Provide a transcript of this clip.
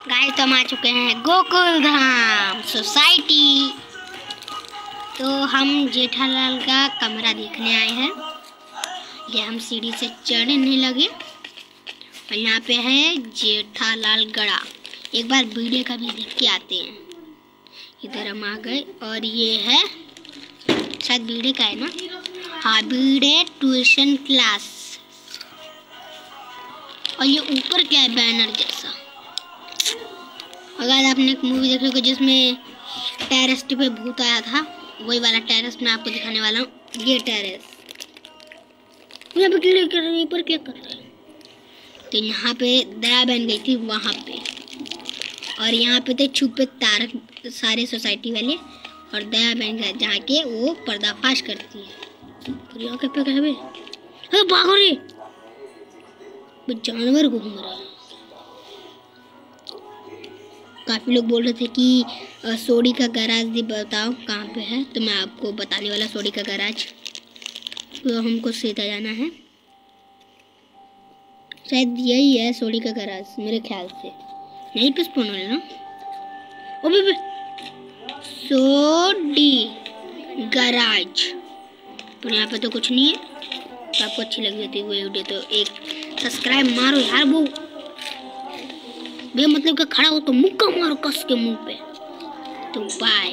Guys तो हम आ चुके हैं गोकुल धाम सोसाइटी। तो हम जेठालाल का कमरा देखने आए हैं। ये हम सीढ़ी से चढ़ने लगे और यहाँ पे है जेठालाल गड़ा। एक बार वीडियो का भी देख के आते हैं। इधर हम आ गए और ये है, शायद बीड़े का है ना? हाँ बीड़े ट्यूशन क्लास। और ये ऊपर क्या है बैनर जैसा? अगर आपने एक मूवी देखी होगी जिसमें टेरेस्ट पे भूत आया था, वही वाला टेरेस मैं आपको दिखाने वाला हूँ। ये टेरेस यहाँ पे कीड़े कर रहे हैं पर क्या कर रहे तो यहाँ पे दया बहन गई थी, वहाँ पे। और यहाँ पे थे छुपे तारक सारे सोसाइटी वाले। और दया बहन जहाँ के वो पर्दाफाश करती है। और पे अरे जानवर घूम रहा है। काफ़ी लोग बोल रहे थे कि सोडी का गैराज भी बताओ कहाँ पे है। तो मैं आपको बताने वाला सोडी का गैराज। तो हमको सीधा जाना है। शायद यही है सोडी का गैराज, मेरे ख्याल से। यहीं पे स्पोन वाला ना? ओ, बे सोडी गैराज। पर यहाँ पे तो कुछ नहीं है। तो आपको अच्छी लगी होती वो वीडियो तो एक सब्सक्राइब मारो यार, वो। बे मतलब का खड़ा हो तो मुक्का मारो कस के मुँह पे। तो बाय